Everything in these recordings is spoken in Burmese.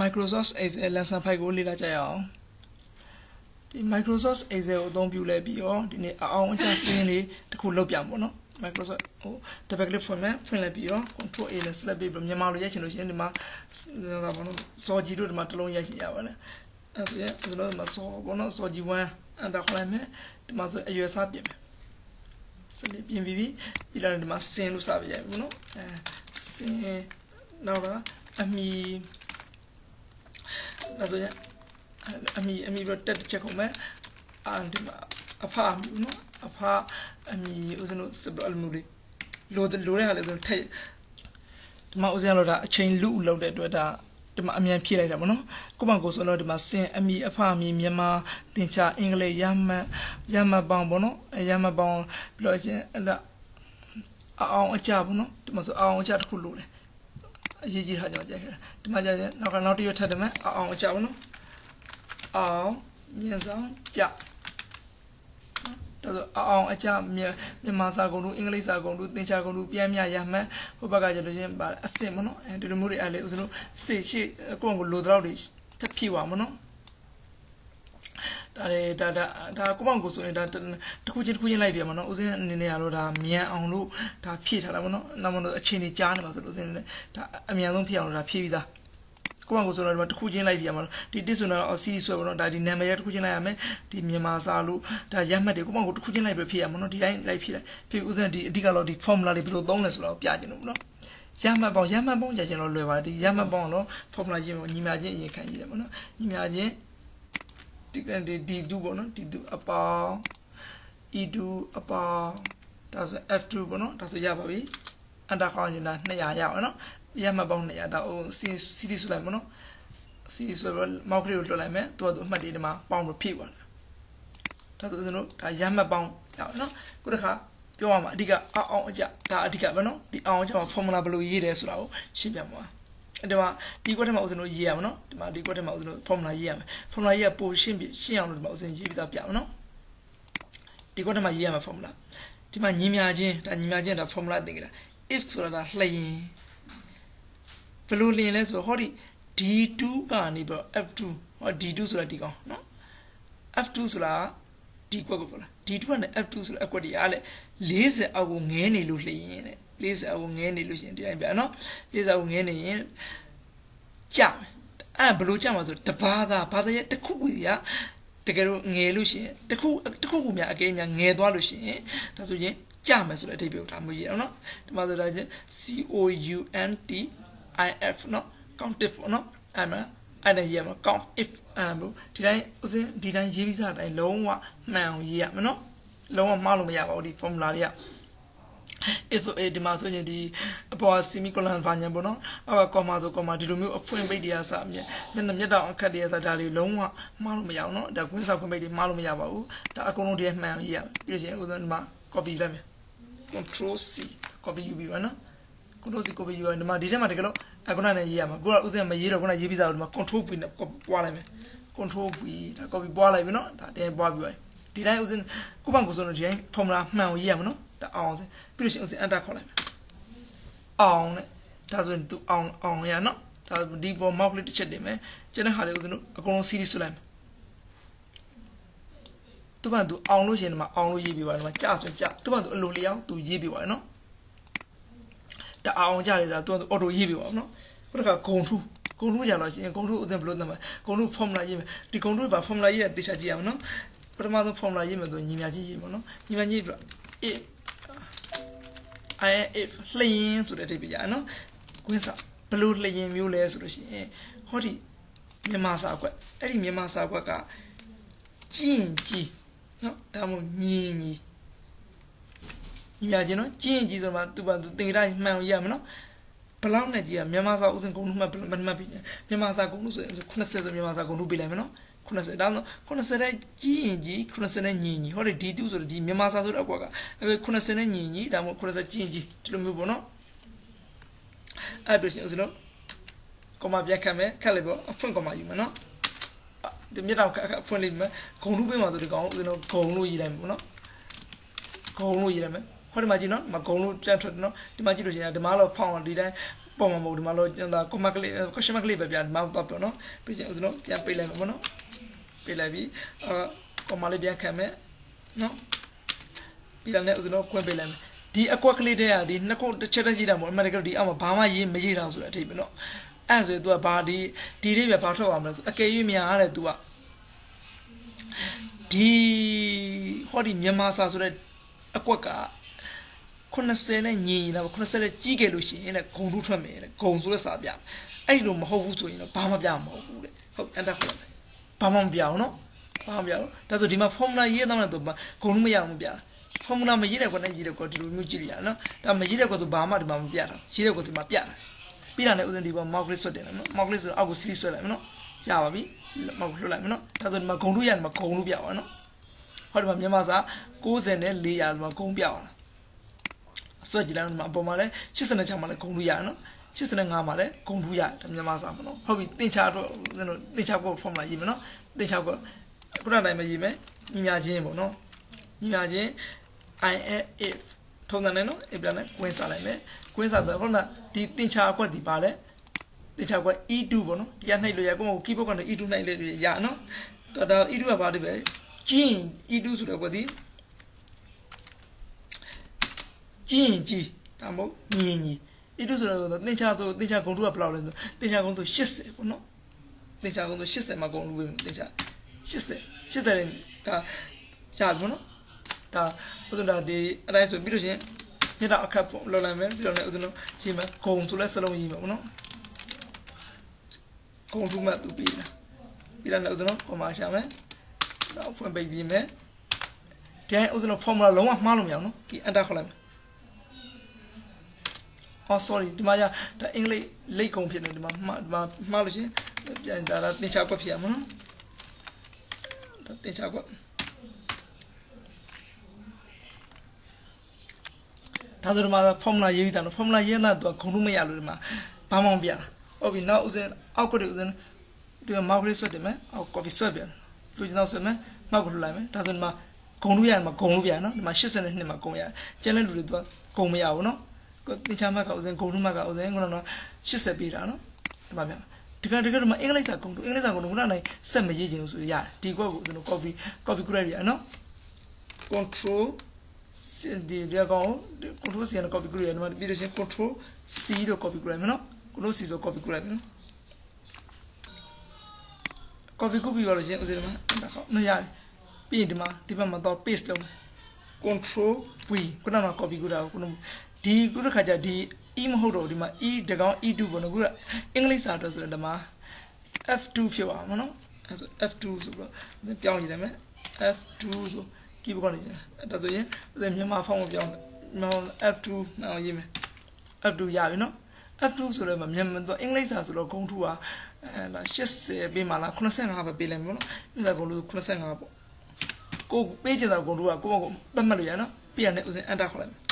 Microsoft Excel lesson 5ကိုလေ့လာကြရအောင်ဒီ Microsoft Excel ကိုအသုံးပြုလဲပြီးတော့ဒီနေ့အအောင်အကျစင်းလေးတစ်ခုလုပ်ပြပေါ့နော် Microsoft ဟို double click ဖွင့်မယ်ဖွင့်လိုက်ပြီးတော့ control A နဲ့ select ပြီးတော့မြန်မာလိုရိုက်ချင်လို့ရှိရင်ဒီမှာဟိုပေါ့နော်စော်ကြီးတို့ဒီမှာတစ်လုံးရိုက်ချင်ရပါလေအဲ့ဒါဆိုရင်ဒီလိုမှာစော်ပေါ့နော်စော်ကြီး1အဲ့ဒါခေါ်လိုက်မယ်ဒီမှာဆိုအရွယ်စားပြင်မယ်စလစ်ပြင်ပြီးပြီးပြီးလာဒီမှာစင်လို့စပြရိုက်ပေါ့နော်အဲစင်နောက်တော့အမီ ဒါဆိုရင်အမီအမီတော့တက်တစ်ချက်ခုံးမယ်အာဒီမှာအဖအမီနော်အဖအမီဦးဇင်းတို့စပအလမူလေးလိုလိုတဲ့ဟာလေးဆိုထက်ဒီမှာဦးဇင်းတို့ဒါအချိန်လူလောက်တဲ့အတွက်ဒါဒီမှာအမြန်ဖြည့်လိုက်တာပေါ့နော်ကိုမကိုဆိုတော့ဒီမှာစင်အမီအဖအမီမြန်မာသင်္ချာအင်္ဂလိပ်ရမှတ်ရမှတ်ပေါင်းပေါ့နော်ရမှတ်ပေါင်းပြီးတော့ချင်းအဲ့ဒါအောင်အကြပေါ့နော်ဒီမှာဆိုအောင်အကြတစ်ခုလို့တယ် အရေးကြီးတာကျွန်တော်ကြိုက်ခဲ့တာဒီမှာကျရင်နောက်ကနောက်တစ်ရွက်ထပ်တယ်မယ်အောင်အကြပေါ့နော်အောင်မြင်ဆောင်ကြဒါဆိုအောင်အကြမြန်မာစာကုန်တို့အင်္ဂလိပ်စာကုန်တို့သင်္ချာကုန်တို့ပြန်မြရမှန်းဟိုဘက်ကကျလို့ချင်းပါအစင်မနော်အဲဒီလိုမျိုးတွေအဲ့လေဦးဇင်းတို့စေရှိကိုယ့်ကိုလိုတော့တွေတက်ဖြည့်ပါမနော် ဒါလေဒါဒါဒါကိုမောင်ကိုဆိုရင်ဒါတခုချင်းတခုချင်းလိုက်ပြမှာနော်ဦးစင်းအနေနဲ့ရတော့ဒါမြန်အောင်လို့ဒါဖြည့်ထားတာပေါ့နော်နောက်မှတော့အချိန်ကြီးကြားနေမှာဆိုလို့ဦးစင်းနဲ့ဒါအမြန်ဆုံးဖြည့်အောင်လို့ဒါဖြည့်ပြီးသားကိုမကိုဆိုတော့ဒီမှာတစ်ခုချင်းလိုက်ပြရမှာဒီတစ်ဆိုတော့စီဆွဲပေါ့နော်ဒါဒီနာမည်ရတစ်ခုချင်းလိုက်ရမယ်ဒီမြန်မာစာလို့ဒါရမှတ်တွေကိုမကိုတစ်ခုချင်းလိုက်ပြီးဖြည့်ရမှာနော်ဒီတိုင်းလိုက်ဖြည့်လိုက်ဖြည့်ဥစဉ်ဒီအဓိကတော့ဒီ formula တွေဘယ်လိုသုံးလဲဆိုတော့ပြချင်လို့နော်ရမှတ်ပေါင်းရမှတ်ပေါင်းရချင်တော့လွယ်ပါဒီရမှတ်ပေါင်းတော့ formula ချင်းညီမချင်းအရင်ခံကြည့်တယ်ပေါ့နော်ညီမချင်း ဒီဒီဒီ2ပေါ့နော်ဒီ2အပေါင်း e2 အပေါင်းဒါဆို f2 ပေါ့နော်ဒါဆိုရပါပြီအန်တာခေါင်းကျင်တာ200ရအောင်နော်ရမှပေါင်း200ဒါဟိုစီစီဒီဆိုလိုက်မနော်စီဒီဆိုတော့မောက်ကလေးကိုလွှတ်လိုက်မယ်သူကသူအမှတ်တွေဒီမှာပေါင်းလို့ဖြည့်သွားတယ်ဒါဆိုကျွန်တော်ဒါရမှပေါင်းကြအောင်နော်ခုတစ်ခါပြောရမှာအဓိကအောင်အကြဒါအဓိကပဲနော်ဒီအောင်အကြမှာ formula ဘယ်လိုရေးတယ်ဆိုတာကိုရှင်းပြမှာ ဒီမှာဒီကွက်ထဲမှာဦးဇင်းတို့ရေးရမှာနော်ဒီမှာဒီကွက်ထဲမှာဦးဇင်းတို့ formula ရေးရမယ် formula ရေးရပိုရှင်းပြရှင်းအောင်လို့ဒီမှာဦးဇင်းရေးပြီးသားပြမှာနော်ဒီကွက်ထဲမှာရေးရမှာ formula ဒီမှာညီမြချင်းဒါညီမြချင်းဒါ formula သင်ကြတာ if ဆိုတာလျှင်ဘယ်လိုလျင်လဲဆိုတော့ဟောဒီ d2 ကနေပြီးတော့ f2 ဟော d2 ဆိုတာဒီကောင်နော် f2 ဆိုတာဒီကွက်ကိုပေါ့လား d2 ကနေ f2 ဆိုတဲ့အကွက်တွေအားလေ40အောက်ကိုငဲနေလို့လျင်တဲ့ လေးစားကိုငဲနေလို့ရှိရင်တရားပြနော်လေးစားကိုငဲနေရင်ကြာမယ်အဲ့ဘလို့ကြာမှာဆိုတဘာသာဘာသာရဲ့တစ်ခုခုကြီးကတကယ်လို့ငယ်လို့ရှိရင်တစ်ခုတစ်ခုခုများအကဲများငယ်သွားလို့ရှိရင်ဒါဆိုရင်ကြာမယ်ဆိုတဲ့အဓိပ္ပာယ်ကိုဒါမျိုးရေးအောင်နော်ဒီမှာဆိုတာချင်း C O U N T I F နော် countif နော်အဲ့မှာအဲ့ဒါရေးရမှာ count if အဲ့လိုဒီတိုင်းဥစဉ်ဒီတိုင်းရေးပြီးစားတိုင်းလုံးဝမှန်အောင်ရေးရမှာနော်လုံးဝမှားလို့မရပါဘူးဒီ formula တွေက if ဒီမှာဆိုရင်ဒီအပေါ် semicolon ဘာညာပေါ့နော်အောက်က comma ဆို comma ဒီလိုမျိုးအဖွင့်ပိတ်တရားစအမြဲမျက်နှာမျက်တောင်အခက်တရားစဒါတွေလုံးဝမှားလို့မရအောင်နော်ဒါကွင်းဆောက်ဖွင့်ပိတ်တွေမှားလို့မရပါဘူးဒါအကုန်လုံးတည်းမှန်ရေးရပြီးလို့ရှိရင်ဥစဉ်ဒီမှာ copy လိုက်မယ် control c copy ယူပြီးပါနော် control c copy ယူရဒီမှာဒီထဲမှာတကယ်လို့အခုနနဲ့ရေးရမှာကိုကဥစဉ်မရေးတော့ခုနရေးပြီးသားတော့ဒီမှာ control v နဲ့ပွားလိုက်မယ် control v ဒါ copy ပွားလိုက်ပြီနော်ဒါတင်းပွားပြီးပါဒီတိုင်းဥစဉ်ကိုပန်ကိုဆိုတော့ဒီတိုင်း formula မှန်အောင်ရေးရမှာနော် ဒါအောင်စပြီးလို့ရှိရင်ဥစဉ် enter ခေါ်လိုက်မယ်အောင်နဲ့ဒါဆိုရင်သူအောင်အောင်ရနော်ဒါဒီပေါ် mouse လေးတစ်ချက်တင်မယ်ကျန်တဲ့ဟာလေးဥစဉ်တို့အကုန်လုံး series ဆွလိုက်မယ်သူကသူအောင်လို့ရှိရင်ဒီမှာအောင်လို့ရေးပြပါဒီမှာကြာဆိုကြာသူကသူအလိုလျောင်းသူရေးပြပါနော်တအောင်ကြလေဆိုတာသူကအော်တိုရေးပြပါနော်ခုတခါဂုံထူးဂုံထူးကြလို့ရှိရင်ဂုံထူးဥစဉ်ဘယ်လိုသတ်မလဲဂုံထူး formula ရေးမယ်ဒီဂုံထူးဘာ formula ရေးရတေချာကြည့်ရမယ်နော်ပထမဆုံး formula ရေးမယ်ဆိုညီမချင်းရေးပါနော်ညီမချင်းပြ if i if လျင်ဆိုတဲ့အဓိပ္ပာယ်ရနော်ကွင်းစာဘယ်လိုလျင်မျိုးလဲဆိုလို့ရှိရင်ဟောဒီမြန်မာစာကွက်အဲ့ဒီမြန်မာစာကွက်ကကြင်ကြီးနော်ဒါမှမဟုတ်ညီညီညီမချင်းနော်ကျင်းကြီးဆိုမှသူ့ဘာသူတင်ကြမှန်ရရမနော်ဘလောက်နဲ့ကြီးကမြန်မာစာဥစဉ်ဂုံလုံးမှတ်မှတ်ပြီးမြန်မာစာဂုံလုံးဆိုရင်80ဆိုမြန်မာစာဂုံလုံးပေးလိုက်မယ်နော် 80ဒါဆို80နဲ့ကြီးရင်ကြီး80နဲ့ညီညီဟောဒီဒီတူဆိုတော့ဒီမြန်မာစာဆိုတော့အကွာကအဲ80နဲ့ညီညီဒါမှမဟုတ်80ကြီးရင်ကြီးဒီလိုမျိုးပေါ့နော်အဲ့တို့ရှင်ဥစဉ်တော့ကောမပြန်ခတ်မယ်ခတ်လိုက်ပေါ့အဖွင့်ကောမယူမယ်နော်ဒီမြတ်တော်အဖွင့်လိုက်မယ်ဂုံလုံးပေးမှာဆိုဒီကောင်ဥစဉ်တော့ဂုံလို့ရေးလိုက်မယ်ပေါ့နော်ဂုံလို့ရေးလိုက်မယ်ဟောဒီမှာကြည့်နော်မဂုံလို့ပြန်ထွက်နော်ဒီမှာကြည့်လို့ရှိရင်ဒီမှာတော့ဖောင်းဒီတိုင်းပေါ်မှာမဟုတ်ဒီမှာလို့ဒါ comment ကလေး question mark ကလေးပဲပြန်ဒီမှာတော့ပြောနော်ပြီးရင်ဦးဇင်းတို့ပြန်ပေးလိုက်မှာပေါ့နော် ပေးလိုက်ပြီအာ comma လေးပြန်ခံမယ်နော်ပြီးတော့လည်းဦးဇင်းတို့ခွင့်ပေးလိုက်မယ်ဒီအကွက်ကလေးတည်းကဒီနှစ်ခုတစ်ချက်တည်းရှိတာမဟုတ်အမှန်တကယ်ဒီအောက်မှာဘာမှရေးမရေးတာဆိုတဲ့အထိပဲနော်အဲ့ဆိုရင် तू ကဘာဒီဒီလေးပဲဘာထွက်အောင်မလဲဆိုအကယ်၍များတဲ့ तू ကဒီဟောဒီမြန်မာစာဆိုတဲ့အကွက်က80နဲ့ညီညီလာ80နဲ့ကြီးခဲ့လို့ရှိရင်လည်းဂုံတို့ထွက်မယ်လေဂုံဆိုတဲ့စာပြအဲ့လိုမဟုတ်ဘူးဆိုရင်တော့ဘာမှပြမှာမဟုတ်ဘူးလေဟုတ်အန်တာခေါ်လိုက် ဘာမှမပြအောင်နော်ဘာမှမပြအောင်ဒါဆိုဒီမှာ formula ရေးသားမှတော့ဂုံလို့မရအောင်မပြတာ formula မရေးတဲ့ကွက်နဲ့ရေးတဲ့ကွက်ဒီလိုမျိုးကြည့်ရအောင်နော်ဒါမရေးတဲ့ကွက်ဆိုဘာမှဒီမှာမပြတာရေးတဲ့ကွက်ဒီမှာပြတာပြီးတာနဲ့ဥစဉ်ဒီပေါ် mouse click ဆွတ်တယ်နော် mouse click ဆိုတော့အောက်ကို select ဆွဲလိုက်မယ်နော်ရပါပြီ mouse လွှတ်လိုက်မယ်နော်ဒါဆိုဒီမှာဂုံတို့ရတယ်မှာဂုံလို့ပြပါနော်ဟောဒီမှာမြန်မာစာ90နဲ့400ဒီမှာဂုံပြပါလားဆွဲကြည့်လိုက်တော့ဒီမှာအပေါ်မှာလဲ86ချာမှာလဲဂုံလို့ရနော် 85မှာလဲဂုံလို့ရတယ်မြန်မာစာပေါ့နော်ဟုတ်ပြီတင်ချာတော့တင်ချာကို formula ရေးမယ်နော်တင်ချာကိုခုနတိုင်းမရေးမယ်ညီညာချင်းပေါ့နော်ညီညာချင်း i if ထုံးတယ်နော် if ပြန်လဲကွင်းစားလိုက်မယ်ကွင်းစားပဲဟုတ်လားဒီတင်ချာကွက်ဒီပါလဲတင်ချာကွက် e2 ပေါ့နော်ဒီကနှိပ်လို့ရကိုယ့် keyboard ကနေ e2 နှိပ်လို့ရနော်တော်တော် e2 ကဘာလဲပဲကျင်း e2 ဆိုတော့ကွက်ဒီကျင်းကြီးဒါမဟုတ်ညင်ကြီး e2 ဆိုတော့တင်ချာဆိုတင်ချာဂုံတုကဘယ်လောက်လဲဆိုတင်ချာဂုံတု80ပေါ့နော်တင်ချာဂုံတု80မှာဂုံလို့ပဲတင်ချာ80 80တယ်ကရပြီပေါ့နော်ဒါဥစဉ်ဒါဒီအတိုင်းဆိုပြီးလို့ရှိရင်ညတော့အခက်ပေါ့လော်လိုက်မယ်ပြီးတော့လည်းဥစဉ်တော့ရေးမယ်ဂုံဆိုလဲစလုံးရေးမယ်ပေါ့နော်ဂုံထူးမှသူပြီးလာပြီးတော့လည်းဥစဉ်တော့ကွန်မာရှာမယ်တော့ဖွင့်ပိတ်ပြီးမယ်ဒီဥစဉ်တော့ formula လုံးဝမှားလို့မရအောင်နော်ဒီ enter ခေါ်လိုက်မယ် အော် sorry ဒီမှာじゃဒါအင်္ဂလိပ်လိတ်ကုန်ဖြစ်နေဒီမှာမှားဒီမှာမှားလို့ရှင်ပြန်ဒါဒါသင်္ချာကွက်ဖြစ်ရမှာနော်ဒါသင်္ချာကွက်ဒါဆိုဒီမှာ formula ရေးပြီးတာနော် formula ရေးလာတော့ခုံလို့မရလို့ဒီမှာဘာမှမပြဟုတ်ပြီနောက်ဥစဉ်အောက်ကတည်းကဥစဉ်ဒီမှာ mouse လေးဆွတ်တယ်မယ်အောက် copy ဆွတ်ပြန်သူကျွန်တော်ဆွတ်မယ်မောက်ကိုလှလိုက်မယ်ဒါဆိုဒီမှာဂုံလို့ရတယ်မှာဂုံလို့ပြန်နော်ဒီမှာ82မှာဂုံရကျန်တဲ့လူတွေသူကဂုံမရဘူးနော်ကို တင်ချာမက်ကဥစဉ်ဂုံလို့မက်ကဥစဉ်ကတော့80ပေးတာနော်ဒီမှာပြန်တကယ်တကယ်တော့အင်္ဂလိပ်စာဂုံတို့အင်္ဂလိပ်စာဂုံတို့ခုနကနိုင်ဆက်မရေးချင်လို့ဆိုရတယ်ဒီကွက်ကိုဥစဉ် copy copy ကြည့်ရနော် control ဒီဒီကောင် control C နဲ့ copy ကြည့်ရတယ်ပြီးတော့ချင်း control C တော့ copy ကြည့်ရမယ်နော် control C ဆို copy ကြည့်ရမယ်နော် copy ကုပြီးပါလို့ရှင်ဥစဉ်မှာဒါခေါမရတယ်ပြီးရင်ဒီမှာဒီဘက်မှာတော့ paste လုပ် control v ခုနက copy ကုတာကိုခုန ဒီခုတစ်ခါကျဒီ e မဟုတ်တော့ဒီမှာ e တကောင် e2 ပေါ့နော်ခုကအင်္ဂလိပ်စာတော့ဆိုရင်ဒီမှာ f2 ဖြစ်ပါမှာနော်အဲဆို f2 ဆိုတော့ပြောင်းရည်တယ်မယ် f2 ဆို keyboard ကနေဒါဆိုရင်မြန်မာဖောင်းကိုပြောင်းမြန်မာ f2 နောက်ရေးမယ် f2 ရပြီနော် f2 ဆိုတော့မြန်မာတော့အင်္ဂလိပ်စာဆိုတော့ဂုံထူကအဲလာ80ပေးမှလား85ပဲပေးလိုက်မယ်နော်အဲ့ဒါဂုံထူ85ပေါ့ကိုပေးချင်တာဂုံထူကကိုယ့်ဘက်ကိုသတ်မှတ်လို့ရနော်ပြရတဲ့ဥစဉ် enter ခေါ်လိုက်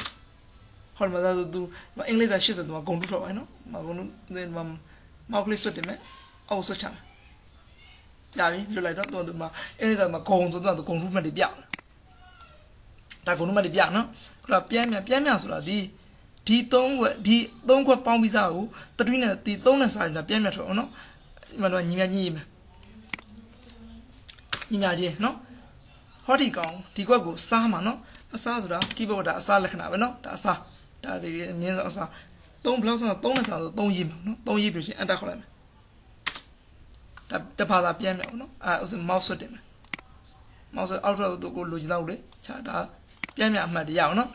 မယ်ဟောမှာသာဆိုသူအင်္ဂလိပ်စာ80သူကဂုံထူထွက်ပါနော်မဂုံထူဒီမှာမောက်ကလေးဆွတ်တယ်မယ်အောက်ဆွတ်ချမယ်ရပြီလွတ်လိုက်တော့သူကမှာအင်္ဂလိပ်စာမှာဂုံဆိုတော့သူဂုံထူမှတ်တွေပြဒါဂုံထူမှတ်တွေပြနော်ခုနပြန်ပြန်ပြန်ပြန်ဆိုတာဒီဒီ3ခွက်ဒီ3ခွက်ပေါင်းပြီးစားကိုတတွင်းနဲ့ဒီ3နဲ့စားနေတာပြန်ပြန်ထွက်အောင်နော်ဒီမှာတော့ညီမကြီးရေးမယ်ညီမကြီးနော်ဟောဒီကောင်ဒီခွက်ကိုစားမှာနော်အစားဆိုတာ keyboard ဒါအစားလက္ခဏာပဲနော်ဒါအစား ဒါဒီအမြင်ဆုံးအစား3ဘလောက်ဆိုတော့3နဲ့စားဆို3ရေးမှာနော်3ရေးပြီးရှင် enter ခေါ်လိုက်မယ်ဒါတဖာသာပြန်မယ်နော်အဲဥစဉ် mouse ဆွတ်တယ်မယ် mouse အောက်ထပ်ကိုကိုလိုချင်တော့လေခြာဒါပြန်မြအမှတ်တရအောင်နော်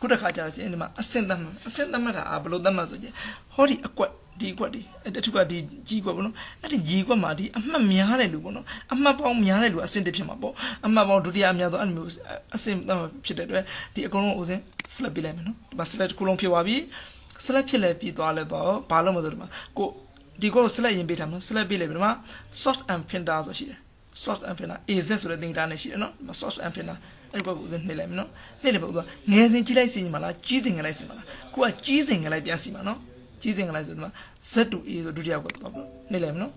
ခုတစ်ခါကြာရှင်ဒီမှာအဆင့်သတ်မှတ်အဆင့်သတ်မှတ်တာဘယ်လိုသတ်မှတ်ဆိုရင်ဟောဒီအကွက် ဒီကွက်ဒီအတူကဒီကြီးကွက်ပေါ့နော်အဲ့ဒီကြီးကွက်မှာဒီအမှတ်များတဲ့လူပေါ့နော်အမှတ်ပေါင်းများတဲ့လူအဆင့်တစ်ဖြစ်မှာပေါ့အမှတ်ပေါင်းဒုတိယအများဆုံးအဲ့လိုမျိုးအဆင့်သတ်မှတ်ဖြစ်တဲ့အတွက်ဒီအကုန်လုံးဥစဉ် select ပြလိုက်မယ်နော်ဒီမှာ select တစ်ခုလုံးဖြစ်သွားပြီ select ဖြစ်လဲပြီးသွားလဲတော့ဘာလို့မဆိုဒီမှာကိုဒီကို select ရင်ပေးထားမှာ select ပေးလိုက်ပြီဒီမှာ sort and filter ဆိုရှိတယ် sort and filter AZ ဆိုတဲ့သင်္ကေတနဲ့ရှိတယ်နော် sort and filter အဲ့ဘက်ကိုဦးစနှိမ့်လိုက်မယ်နော်နှိမ့်လိုက်ပေါ့ဦးငယ်စဉ်ကြီးလိုက်စီမှာလားကြီးစဉ်ငယ်လိုက်စီမှာလားကိုကကြီးစဉ်ငယ်လိုက်ပြန်စီမှာနော် ကြီးစဉ်ငယ်လိုက်ဆိုဒီမှာ Z to A ဆိုဒုတိယကိုပေါ့နှိမ့်လိုက်မယ်နော်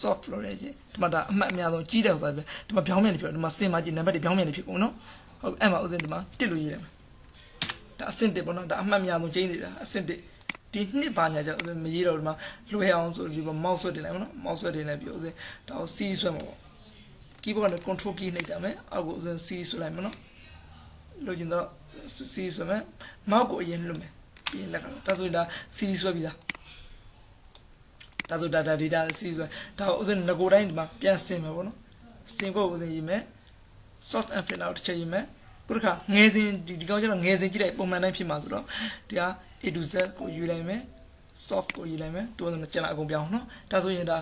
soft လို့ရချင်းဒီမှာဒါအမှတ်အများဆုံးကြီးတယ်ဆိုတာဒီမှာပြောင်းမြန်နေဖြစ်ဒီမှာစင်မှာကြီးနံပါတ်တွေပြောင်းမြန်နေဖြစ်ကုန်နော်ဟုတ်အဲ့မှာဦးစင်ဒီမှာတစ်လို့ရေးတယ်ဒါအဆင့်တစ်ပေါ့နော်ဒါအမှတ်အများဆုံးကျင်းနေတာအဆင့်တစ်ဒီနှစ်ပါညာကြောင့်မရေးတော့ဒီမှာလွှဲအောင်ဆိုဒီမှာ mouse ဆွဲတင်လိုက်မနော် mouse ဆွဲတင်လိုက်ပြီးဦးစင်ဒါကို C ဆွဲမှာပေါ့ keyboard နဲ့ control key နှိပ်တာမယ်အောက်ကိုဦးစင် C ဆွဲလိုက်မနော်လိုချင်တော့ C ဆွဲမယ် mouse ကိုအရင်လွှတ်မယ် ပြီးရင်လက်ကတော့ဒါဆိုရင်ဒါ C ဆွဲပြီးသားဒါဆို data data C ဆွဲဒါကိုဦးစင်ငကိုတိုင်းဒီမှာပြန်ဆင်မယ်ပေါ့နော်ဆင်ဖို့ဦးစင်ရေးမယ် soft and fit out တစ်ချက်ရေးမယ်ခုတစ်ခါငယ်စဉ်ဒီဒီကောင်ကျတော့ငယ်စဉ်ကြည့်လိုက်ပုံမှန်တိုင်းဖြစ်မှာဆိုတော့ဒီဟာ A to Z ကိုယူလိုက်မယ် soft ကိုယူလိုက်မယ်သူကကျန်တာအကုန်ပြောင်းနော်ဒါဆိုရင်ဒါ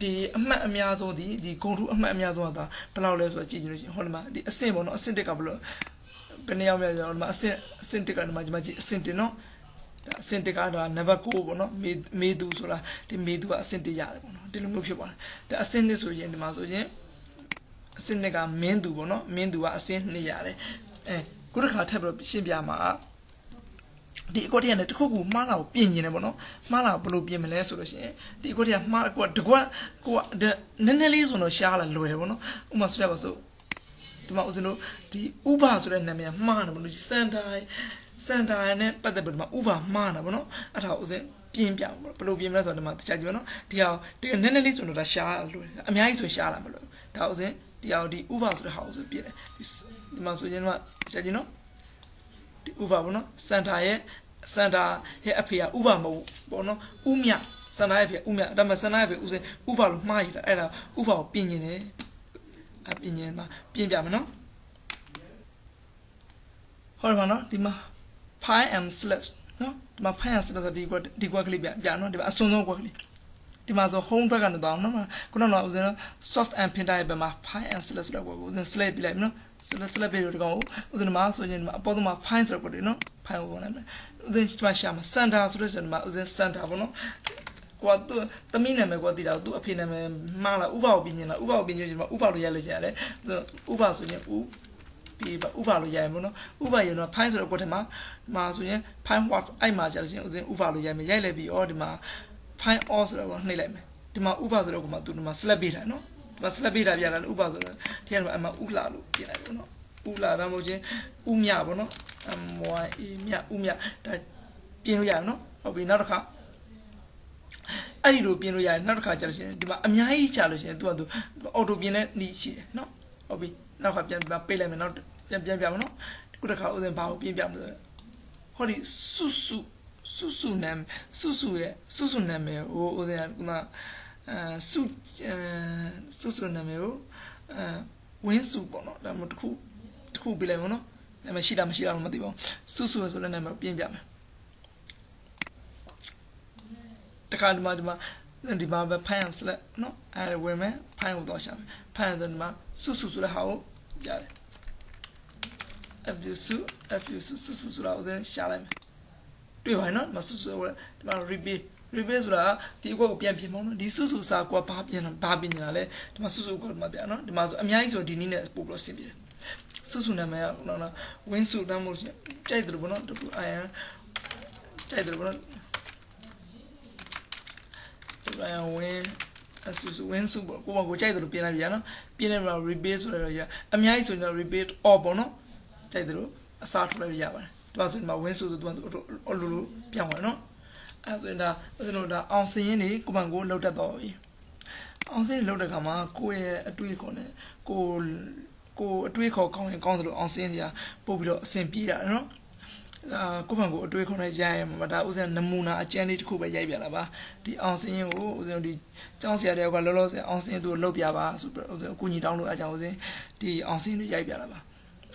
ဒီအမှတ်အများဆုံးဒီဒီဂုံထုအမှတ်အများဆုံးကဒါဘယ်လောက်လဲဆိုတော့ကြည့်ကြည့်လို့ရှိရင်ဟောဒီမှာဒီအဆင့်ပေါ့နော်အဆင့်တစ်ကဘယ်လို ဘယ်နှစ်ယောက်များကျွန်တော်ဒီမှာအဆင့်အဆင့်တစ်ကဒီမှာဒီမှာကြည့်အဆင့်တစ်နော်ဒါအဆင့်တစ်ကတော့နံပါတ်9ပေါ့နော်မေမေသူဆိုတာဒီမေသူကအဆင့်တစ်ရတယ်ပေါ့နော်ဒီလိုမျိုးဖြစ်သွားတယ်ဒါအဆင့်နှစ်ဆိုရင်ဒီမှာဆိုရင်အဆင့်နှစ်ကမင်းသူပေါ့နော်မင်းသူကအဆင့်နှစ်ရတယ်အဲခုတစ်ခါထပ်ပြီးတော့ရှင်းပြမှာဒီအကွက်တရနဲ့တခုခုမှားလာကိုပြင်နေတယ်ပေါ့နော်မှားလာဘယ်လိုပြင်မလဲဆိုလို့ရှိရင်ဒီအကွက်တရမှားအကွက်တကွက်ကိုကနည်းနည်းလေးဆိုတော့ရှားလာလွယ်တယ်ပေါ့နော်ဥပမာဆိုရပါစို့ ဒီမှာဦးဇင်းတို့ဒီဥပဆိုတဲ့နာမည်မှားတယ်ပေါ့နော်ဒီစန်တာစန်တာနဲ့ပတ်သက်ပြီးဒီမှာဥပမှားတာပေါ့နော်အဲ့ဒါဦးဇင်းပြင်းပြပေါ့ဘယ်လိုပြင်မလဲဆိုတော့ဒီမှာတခြားကြည့်ပါနော်ဒီဟာဒီနည်းနည်းလေးဆိုတော့ဒါရှားလွယ်တယ်အများကြီးဆိုရှားလာမလို့ဒါဦးဇင်းဒီဟာဒီဥပဆိုတဲ့ဟာဦးဇင်းပြင်တယ်ဒီမှာဆိုရင်တော့တခြားကြည့်နော်ဒီဥပပေါ့နော်စန်တာရဲ့စန်တာရဲ့အဖေကဥပမဟုတ်ပေါ့နော်ဥမြစန်တာရဲ့အဖေဥမြဒါမှစန်တာရဲ့အဖေဥစဉ်ဥပလို့မှားရတာအဲ့ဒါဥပကိုပြင်နေတယ် အပြင်နေမှာပြင်ပြမယ်နော်ဟောရမှာနော်ဒီမှာ pi and slash နော်ဒီမှာ pi and slash ဆိုဒီကွက်ဒီကွက်ကလေးပြပြနော်ဒီမှာအစွန်းဆုံးကွက်ကလေးဒီမှာဆို home ဘက်ကနေတော့နော်ခုနကဦးဇင်း soft and printer ရဲ့ဘက်မှာ pi and slash ဆိုတော့ကိုဦးဇင်း select ပြလိုက်နော် select select ပြလို့ဒီကောင်ကိုဦးဇင်းမှာဆိုရင်ဒီမှာအပေါ်ဆုံးမှာ fine ဆိုတော့ကိုဒီနော် fine ကိုဝင်လိုက်မယ်ဦးဇင်းဒီမှာရှာမှာ center ဆိုတော့ဒီမှာဦးဇင်း center ပေါ့နော် ကွာသူသမီးနာမည်ကွာတည်တာသူအဖေနာမည်မှားလားဥပကိုပြင်နေတာဥပကိုပြင်နေချင်မှာဥပလို့ရလို့ရတယ်ဥပဆိုရင်ဥပြီးပါဥပလို့ရရင်ပေါ့နော်ဥပရင်တော့ fine ဆိုတော့ကိုယ်ထဲမှာဒီမှာဆိုရင် fine what အဲ့မှာကြာလို့ရှိရင်ဦးဇင်းဥပလို့ရမယ်ရိုက်လိုက်ပြီးဩဒီမှာ fine all ဆိုတော့ကိုနှိပ်လိုက်မယ်ဒီမှာဥပဆိုတော့ကိုမှသူဒီမှာ select ပေးထားနော်ဒီမှာ select ပေးထားပြတာဥပဆိုတော့ဒီကမှာအမှဥလာလို့ပြင်လိုက်ပေါ့နော်ဥလာတာမဟုတ်ချင်းဥမြပေါ့နော်အမွာအေးမြဥမြဒါပြင်လို့ရအောင်နော်ဟုတ်ပြီနောက်တစ်ခါ အဲ့ဒီလိုပြင်လို့ရတယ်နောက်တစ်ခါကြာလို့ရှိရင်ဒီမှာအများကြီးကြာလို့ရှိရင်သူကသူအော်တိုပြင်တဲ့နည်းရှိတယ်နော်ဟုတ်ပြီနောက်ခါပြန်ပြန်ပိတ်လိုက်မယ်နောက်ပြန်ပြန်ပြမယ်နော်ခုတစ်ခါဥစဉ်ဘာကိုပြင်ပြမလဲဟောဒီစုစုစုစုနာမစုစုရဲ့စုစုနာမည်ဟိုဥစဉ်ကခုနအဲစုစုစုနာမည်ကိုအဲဝင်းစုပေါ့နော်ဒါမှမဟုတ်တစ်ခုတစ်ခုပြလိုက်မနော်နာမည်ရှိတာမရှိတာမသိပါဘူးစုစုဆိုတဲ့နာမည်ပြင်ပြမယ် တခါဒီမှာဒီမှာဒီမှာပဲဖိုင်ဆလက်နော်အဲဝင်မယ်ဖိုင်ကိုတော့ရှာမယ်ဖိုင်ဆိုဒီမှာစုစုဆိုတဲ့ဟာကိုရတယ် F စု F စုစုစုဆိုတာကိုရှာလိုက်မယ်တွေ့ပါနော်မစုစုဒီမှာ repeat repeat ဆိုတာဒီအကွက်ကိုပြန်ပြင်မောင်းနော်ဒီစုစုစာကွက်ဘာပြင်ဘာပြင်နေတာလဲဒီမှာစုစုကွက်ဒီမှာပြန်နော်ဒီမှာဆိုအများကြီးဆိုဒီနည်းနဲ့ပို့ပြီးဆင်ပြေတယ်စုစုနာမည်ကနော်နော် win စုတမ်းမို့ကြိုက်တယ်ဘောနော်တကူအယံကြိုက်တယ်ဘောနော် ဒီအယံ win အဆူဆူ win စုပေါ့ကိုမကိုကြိုက်တယ်လို့ပြင်လိုက်ပြန်နော်ပြင်နေမှာ repeat ဆိုတော့ရအများကြီးဆိုရင် repeat or ပေါ့နော်ကြိုက်တယ်လို့အစားထုတ်လိုက်ရပါတယ်ဒီမှာဆိုရင်မှာ win စုဆိုသူကလိုလိုပြောင်းသွားနော်အဲဆိုရင်ဒါကျွန်တော်ဒါအောင်စင်းရင်းနေကိုမန်ကိုလောက်တတ်တော့ပြီအောင်စင်းလောက်တဲ့ခါမှာကိုယ့်ရဲ့အတွေ့အခေါ်နဲ့ကိုကိုအတွေ့အခေါ်ကောင်းရင်ကောင်းတယ်လို့အောင်စင်းကြီးပို့ပြီးတော့အဆင်ပြေတာနော် အာကိုမန်ကိုအတွေ့အခေါ်နဲ့ရိုက်ရမှာဒါဥစဉ်နမူနာအကျဉ်းလေးတစ်ခုပဲရိုက်ပြလာပါဒီအောင်စင်းရင်ကိုဥစဉ်ဒီကျောင်းဆရာတယောက်ကလောလောဆယ်အောင်စင်းသူ့ကိုလှုပ်ပြပါဆိုပြီးဥစဉ်အကူကြီးတောင်းလို့အကြောင်းဥစဉ်ဒီအောင်စင်းလေးရိုက်ပြလာပါ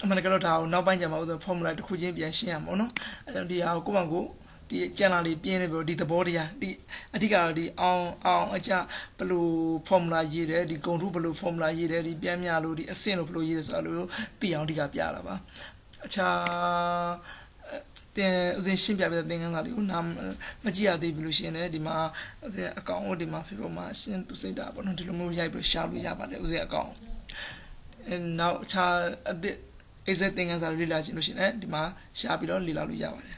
အမှန်တကယ်တော့ဒါကိုနောက်ပိုင်းကျမှဥစဉ် formula တစ်ခုချင်းပြန်ရှင်းရမှာနော်အဲကြောင့်ဒီဟာကိုကိုမန်ကိုဒီကျန်လာလေးပြင်းနေပြီဒီသဘောတရားဒီအဓိကတော့ဒီအောင်အောင်အကြဘယ်လို formula ရေးတယ်ဒီဂုံထုဘယ်လို formula ရေးတယ်ဒီပြန်မြလို့ဒီအဆင့်လို့ဘယ်လိုရေးတယ်ဆိုတာလို့သိအောင်အဓိကပြလာပါအခြား တင်ဥစဉ်ရှင်းပြပြတဲ့သင်ခန်းစာလေးကိုနားမကြည့်ရသေးဘူးလို့ရှင်းတယ်ဒီမှာဥစဉ်အကောင့်ကိုဒီမှာ Facebook မှာရှင်းသူစိတ်တာပေါ့နော်ဒီလိုမျိုးရိုက်ပြီးရှာလို့ရပါတယ်ဥစဉ်အကောင့်အဲနောက်အခြားအသစ် exit သင်ခန်းစာလေးလေ့လာခြင်းလို့ရှင်းတယ်ဒီမှာရှာပြီးတော့လေ့လာလို့ရပါတယ်